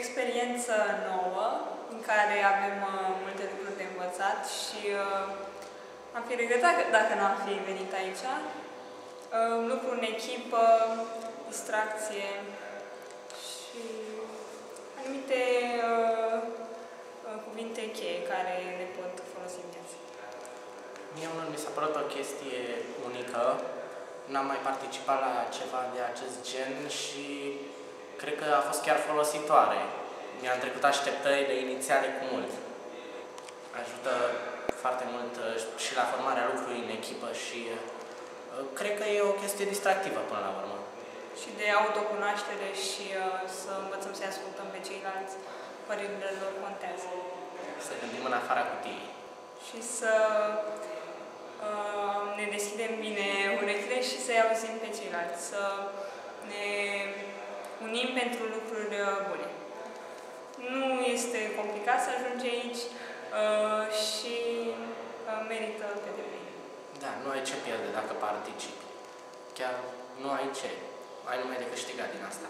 experiență nouă în care avem uh, multe lucruri de învățat și uh, am fi regretat dacă n-am fi venit aici. Uh, lucru în echipă, distracție și anumite uh, uh, cuvinte cheie care ne pot folosi în viață. Mie unul mi s-a părut o chestie unică. N-am mai participat la ceva de acest gen și cred că a fost chiar folositoare. Mi-am trecut așteptările inițiale cu mult. Ajută foarte mult uh, și la formarea lucrului în echipă și uh, cred că e o chestie distractivă până la urmă. Și de autocunoaștere și uh, să învățăm să ascultăm pe ceilalți, părerile lor contează. Să gândim în afara cutiei. Și să uh, ne deschidem bine urechile și să-i auzim pe ceilalți, să ne unim pentru lucruri uh, bune. Nu este complicat să ajungi aici uh, și uh, merită pe deplin. Da, nu ai ce pierde dacă participi. Chiar nu ai ce. Ai numai de câștigat din asta.